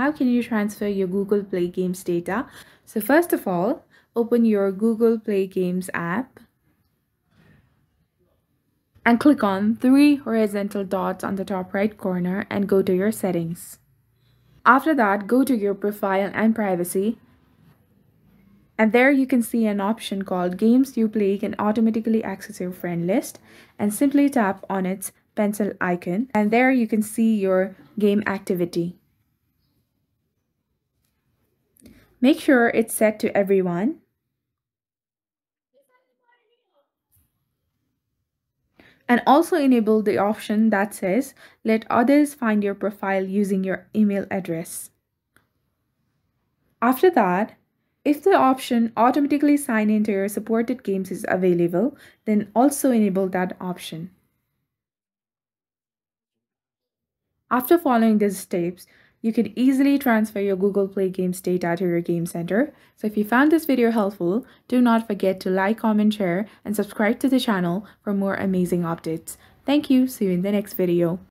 how can you transfer your Google Play Games data? So first of all, open your Google Play Games app and click on three horizontal dots on the top right corner and go to your settings. After that, go to your profile and privacy and there you can see an option called Games You Play can automatically access your friend list and simply tap on its pencil icon and there you can see your game activity. Make sure it's set to everyone. And also enable the option that says let others find your profile using your email address. After that, if the option automatically sign into your supported games is available, then also enable that option. After following these steps, you can easily transfer your Google Play Games data to your game center. So if you found this video helpful, do not forget to like, comment, share, and subscribe to the channel for more amazing updates. Thank you. See you in the next video.